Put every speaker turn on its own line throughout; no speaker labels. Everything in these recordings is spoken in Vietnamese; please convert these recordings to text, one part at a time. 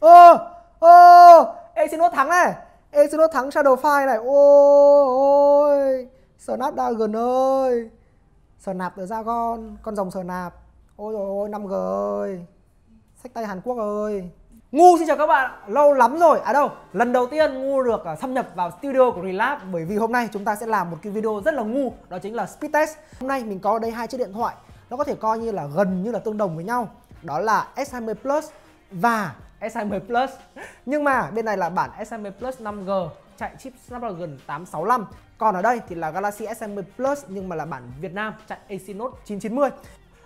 ô ô, Exynos thắng này. Exynos thắng Shadow Fire này. Ôi Snapdragon ơi. Snap được ra con Con dòng Snap Ôi rồi ôi 5G ơi. Sách tay Hàn Quốc ơi. Ngu xin chào các bạn, lâu lắm rồi, à đâu, lần đầu tiên Ngu được à, xâm nhập vào studio của Relab Bởi vì hôm nay chúng ta sẽ làm một cái video rất là ngu, đó chính là speed test. Hôm nay mình có ở đây hai chiếc điện thoại, nó có thể coi như là gần như là tương đồng với nhau. Đó là S20 Plus và S20 Plus Nhưng mà bên này là bản S20 Plus 5G chạy chip Snapdragon 865 Còn ở đây thì là Galaxy S20 Plus, nhưng mà là bản Việt Nam, chạy Exynos 990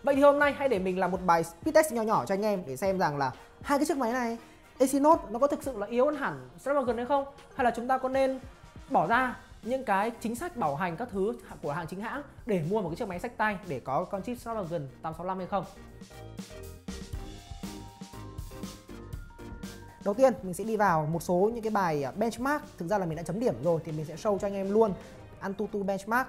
Vậy thì hôm nay hãy để mình làm một bài speed test nhỏ nhỏ cho anh em để xem rằng là hai cái chiếc máy này, Exynos nó có thực sự là yếu hơn hẳn Snapdragon hay không? Hay là chúng ta có nên bỏ ra những cái chính sách bảo hành các thứ của hàng chính hãng để mua một cái chiếc máy sách tay để có con chip Snapdragon 865 hay không? Đầu tiên, mình sẽ đi vào một số những cái bài à, benchmark. Thực ra là mình đã chấm điểm rồi thì mình sẽ show cho anh em luôn. Antutu benchmark.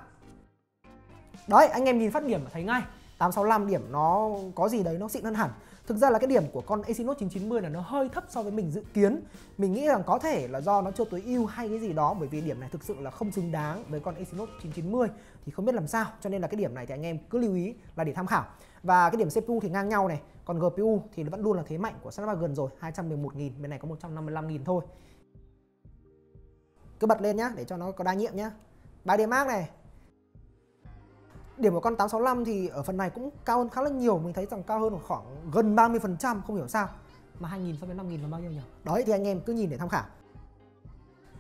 Đấy, anh em nhìn phát điểm thấy ngay. 865 điểm nó có gì đấy nó xịn hơn hẳn. Thực ra là cái điểm của con Exynos 990 là nó hơi thấp so với mình dự kiến. Mình nghĩ rằng có thể là do nó chưa tối ưu hay cái gì đó, Bởi vì điểm này thực sự là không xứng đáng với con Exynos 990 Thì không biết làm sao, Cho nên là cái điểm này thì anh em cứ lưu ý là để tham khảo. Và cái điểm CPU thì ngang nhau này, Còn GPU thì vẫn luôn là thế mạnh của Snapdragon rồi 211.000 bên này có 155.000 thôi. Cứ bật lên nhá, để cho nó có đa nhiệm nhá. 3D mát này điểm của con 865 thì ở phần này cũng cao hơn khá là nhiều. Mình thấy rằng cao hơn khoảng gần 30% không hiểu sao. Mà 2000 so với 5000 là bao nhiêu nhỉ? Đấy thì anh em cứ nhìn để tham khảo.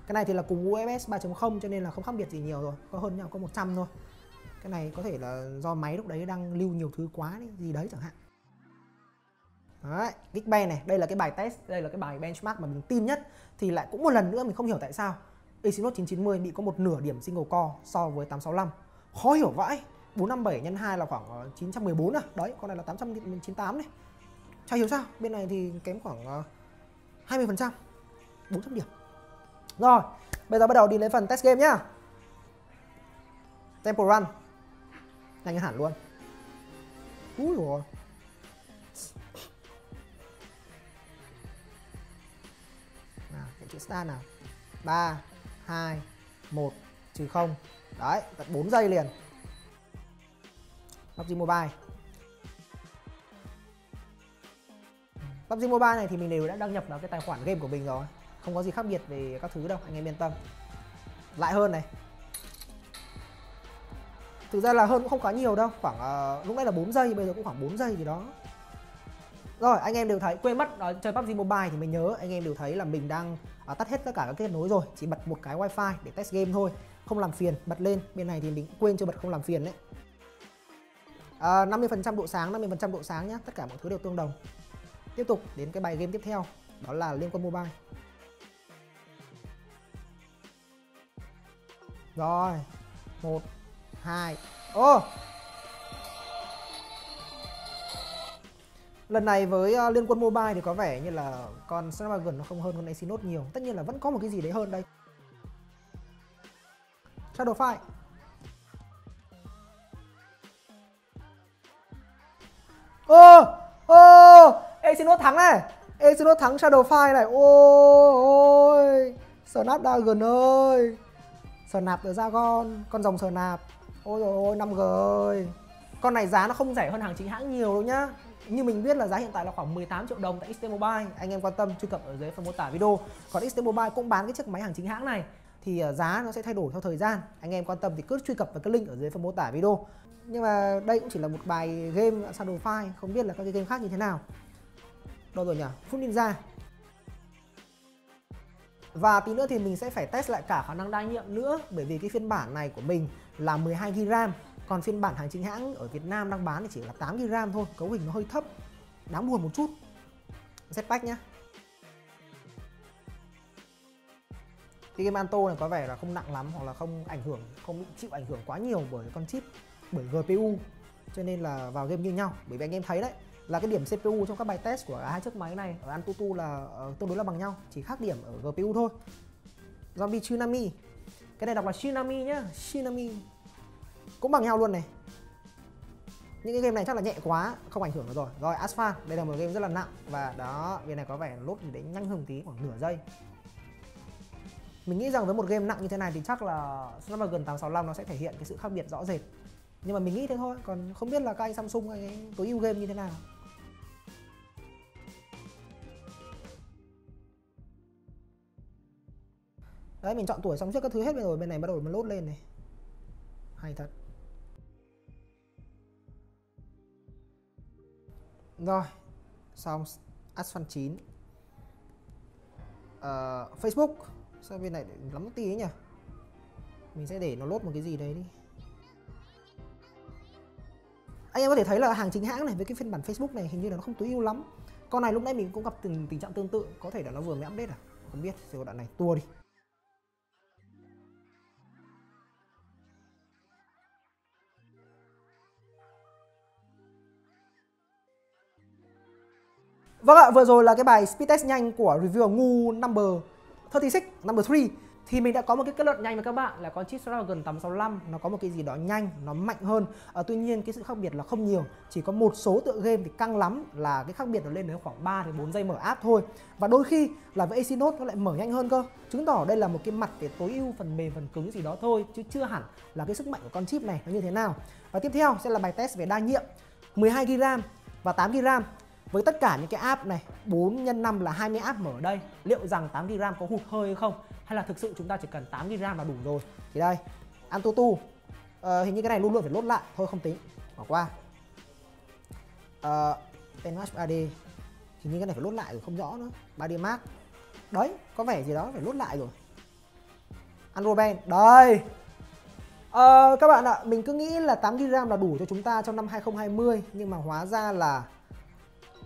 Cái này thì là cùng UFS 3.0 cho nên là không khác biệt gì nhiều rồi. Có hơn nhau có 100 thôi. Cái này có thể là do máy lúc đấy đang lưu nhiều thứ quá đấy, gì đấy chẳng hạn. Đấy, Geekbench này, đây là cái bài test, đây là cái bài benchmark mà mình tin nhất. Thì lại cũng một lần nữa mình không hiểu tại sao Exynos 990 bị có một nửa điểm single core so với 865 Khó hiểu vãi 457 nhân 2 là khoảng ờ, 914 à. Đấy, con này là 898 này. Chả hiểu sao, bên này thì kém khoảng ờ, 20% 400 điểm. Rồi, bây giờ bắt đầu đi lấy phần test game nhá. Temple Run. Nhanh hẳn luôn. Úi rồi Nào, cái chữ start nào? 3, 2, 1, trừ 0 Đấy, tận 4 giây liền. PUBG Mobile. PUBG Mobile này thì mình đều đã đăng nhập vào cái tài khoản game của mình rồi. Không có gì khác biệt về các thứ đâu, anh em yên tâm. Lại hơn này. Thực ra là hơn cũng không quá nhiều đâu Khoảng uh, lúc nãy là 4 giây, bây giờ cũng khoảng 4 giây gì đó. Rồi, anh em đều thấy, quên mất đó, chơi PUBG Mobile thì mình nhớ Anh em đều thấy là mình đang uh, tắt hết tất cả các kết nối rồi Chỉ bật một cái wifi để test game thôi Không làm phiền, bật lên. Bên này thì mình quên chưa bật không làm phiền đấy Ờ, à, 50% độ sáng 50% độ sáng nhé tất cả mọi thứ đều tương đồng. Tiếp tục đến cái bài game tiếp theo đó là liên quân mobile. Rồi một hai ô! Oh. lần này với uh, liên quân mobile thì có vẻ như là con Snapdragon nó không hơn con Exynos nhiều. Tất nhiên là vẫn có một cái gì đấy hơn đây. Shadow Fight. Ô ô Exynos thắng này. Exynos thắng Shadow Fire này. Ôi Snapdragon ơi. Snap được ra con con dòng Snap. Ôi rồi ôi 5G ơi. Con này giá nó không rẻ hơn hàng chính hãng nhiều đâu nhá. Như mình biết là giá hiện tại là khoảng 18 triệu đồng tại XT Mobile. Anh em quan tâm truy cập ở dưới phần mô tả video. Còn XT Mobile cũng bán cái chiếc máy hàng chính hãng này thì ờ, giá nó sẽ thay đổi theo thời gian. Anh em quan tâm thì cứ truy cập vào cái link ở dưới phần mô tả video. Nhưng mà đây cũng chỉ là một bài game Shadow File không biết là các cái game khác như thế nào. Đâu rồi nhỉ? Food Ninja. Và tí nữa thì mình sẽ phải test lại cả khả năng đa nhiệm nữa, bởi vì cái phiên bản này của mình là 12GB RAM, còn phiên bản hàng chính hãng ở Việt Nam đang bán thì chỉ là 8GB RAM thôi, cấu hình nó hơi thấp. Đáng buồn một chút. Zpack nhá. Cái game Anto này có vẻ là không nặng lắm hoặc là không ảnh hưởng không bị chịu ảnh hưởng quá nhiều bởi con chip bởi GPU cho nên là vào game như nhau bởi vì anh em thấy đấy là cái điểm CPU trong các bài test của hai chiếc máy này ở Antutu là uh, tương đối là bằng nhau chỉ khác điểm ở GPU thôi. Zombie Tsunami. Cái này đọc là Shinami nhá Shinami cũng bằng nhau luôn này. Những cái game này chắc là nhẹ quá không ảnh hưởng được rồi. Rồi asphalt đây là một game rất là nặng và đó game này có vẻ lốt thì đấy nhanh hơn tí khoảng nửa giây mình nghĩ rằng với một game nặng như thế này thì chắc là Snapdragon 865 nó sẽ thể hiện cái sự khác biệt rõ rệt. Nhưng mà mình nghĩ thế thôi còn không biết là các anh Samsung ấy, tối ưu game như thế nào. Đấy mình chọn tuổi xong trước các thứ hết rồi bên này bắt lốt lên này. Hay thật. Rồi xong Asphalt 9 uh, Facebook sao bên này lắm tí ấy nhỉ? Mình sẽ để nó lốt một cái gì đấy đi. Anh em có thể thấy là hàng chính hãng này với cái phiên bản Facebook này hình như là nó không tối ưu lắm. Con này lúc nãy mình cũng gặp tình, tình trạng tương tự có thể là nó vừa mới update à? Không biết rồi đoạn này. Tua đi. Vâng ạ, vừa rồi là cái bài speed test nhanh của reviewer ngu number. 36, number 3 thì mình đã có một cái kết luận nhanh với các bạn là con chip Snapdragon 865 nó có một cái gì đó nhanh, nó mạnh hơn. À, tuy nhiên cái sự khác biệt là không nhiều, chỉ có một số tựa game thì căng lắm là cái khác biệt nó lên đến khoảng 3 đến 4 giây mở app thôi. Và đôi khi là với Exynos nó lại mở nhanh hơn cơ. Chứng tỏ đây là một cái mặt để tối ưu phần mềm phần cứng gì đó thôi chứ chưa hẳn là cái sức mạnh của con chip này nó như thế nào. Và tiếp theo sẽ là bài test về đa nhiệm 12 GB RAM và 8 GB RAM với tất cả những cái app này 4 x 5 là 20 app mở đây. Liệu rằng 8 GB RAM có hụt hơi hay không? Hay là thực sự chúng ta chỉ cần 8 GB RAM là đủ rồi? Thì đây Antutu. Uh, hình như cái này luôn luôn phải lốt lại. Thôi không tính. Bỏ qua. Ờ, uh, Penwatch 3D hình như cái này phải lốt lại rồi không rõ nữa. 3D Max đấy có vẻ gì đó phải lốt lại rồi. Android đây. Uh, các bạn ạ mình cứ nghĩ là 8 GB RAM là đủ cho chúng ta trong năm 2020 nhưng mà hóa ra là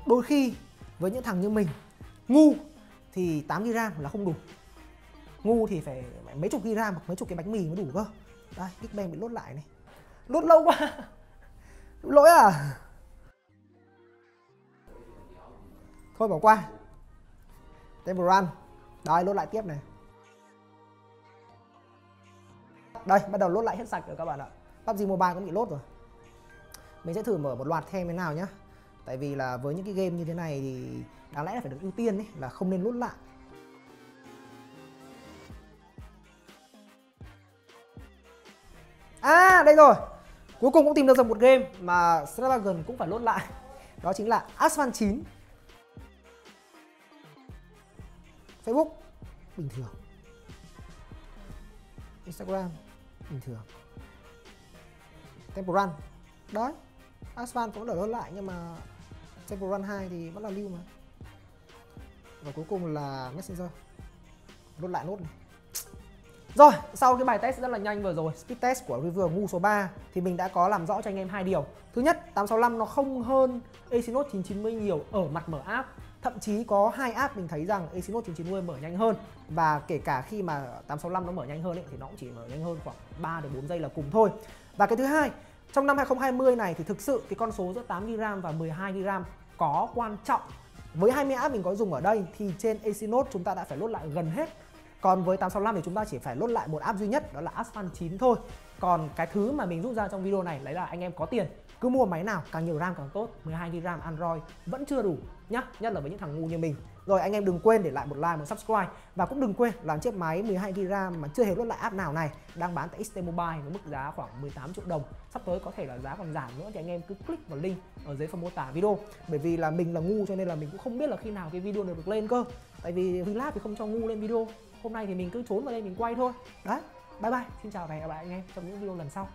đôi khi với những thằng như mình, ngu thì 8 GB RAM là không đủ. Ngu thì phải mấy chục GB RAM hoặc mấy chục cái bánh mì mới đủ cơ. Đây Geekbench bị lốt lại này. Lốt lâu quá. Lỗi à? Thôi bỏ qua. Temple Run. Đây, lốt lại tiếp này. Đây, bắt đầu lốt lại hết sạch rồi các bạn ạ. PUBG Mobile cũng bị lốt rồi. Mình sẽ thử mở một loạt thêm thế nào nhé tại vì là với những cái game như thế này thì đáng lẽ là phải được ưu tiên ấy, là không nên lốt lại. À đây rồi. Cuối cùng cũng tìm được một game mà Snapdragon cũng phải lốt lại. Đó chính là Asphalt 9 Facebook, bình thường. Instagram, bình thường. Temple Run. Đấy Asphalt cũng đã lốt lại nhưng mà Temple Run 2 thì vẫn là lưu mà Và cuối cùng là Messenger nốt lại nốt này rồi, sau cái bài test rất là nhanh vừa rồi, speed test của reviewer ngu số 3 thì mình đã có làm rõ cho anh em hai điều. Thứ nhất, 865 nó không hơn Exynos 990 nhiều ở mặt mở app. Thậm chí có hai app mình thấy rằng Exynos 990 mở nhanh hơn và kể cả khi mà 865 nó mở nhanh hơn ấy, thì nó cũng chỉ mở nhanh hơn khoảng 3 đến 4 giây là cùng thôi. Và cái thứ hai, trong năm 2020 này thì thực sự cái con số giữa 8GB và 12GB có quan trọng. Với 20 app mình có dùng ở đây thì trên Exynos chúng ta đã phải lốt lại gần hết. Còn với 865 thì chúng ta chỉ phải lốt lại một app duy nhất, đó là Asphalt 9 thôi. Còn cái thứ mà mình rút ra trong video này, đấy là anh em có tiền, cứ mua máy nào, càng nhiều RAM càng tốt. 12GB Android vẫn chưa đủ nhá, nhất là với những thằng ngu như mình rồi anh em đừng quên để lại một like, một subscribe. Và cũng đừng quên làm chiếc máy 12GB RAM mà chưa hề lướt lại app nào này, đang bán tại XT Mobile với mức giá khoảng 18 triệu đồng. Sắp tới có thể là giá còn giảm nữa, thì anh em cứ click vào link ở dưới phần mô tả video. Bởi vì là mình là ngu cho nên là mình cũng không biết là khi nào cái video này được lên cơ. Tại vì Vinlab thì không cho ngu lên video. Hôm nay thì mình cứ trốn vào đây mình quay thôi. Đấy, bye bye. Xin chào và hẹn gặp lại anh em trong những video lần sau.